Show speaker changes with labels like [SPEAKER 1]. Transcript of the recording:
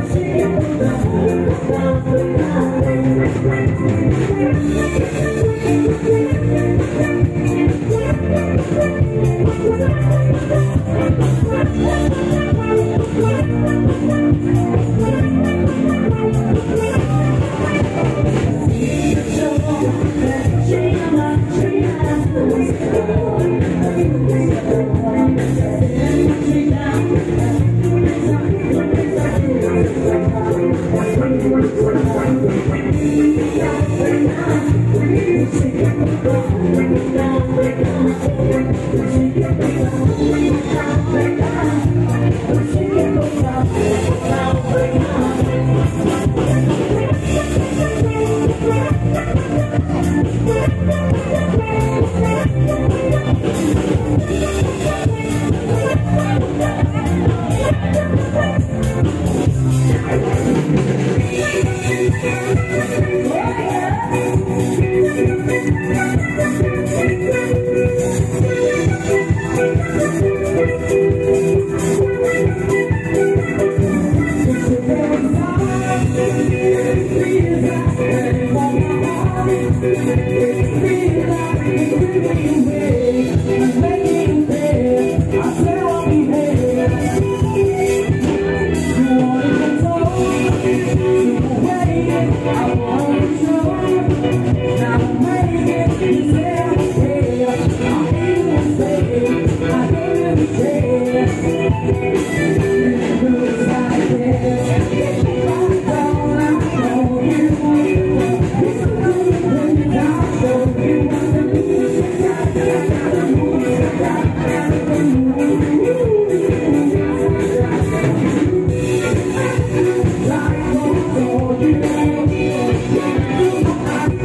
[SPEAKER 1] Thank you. Amen.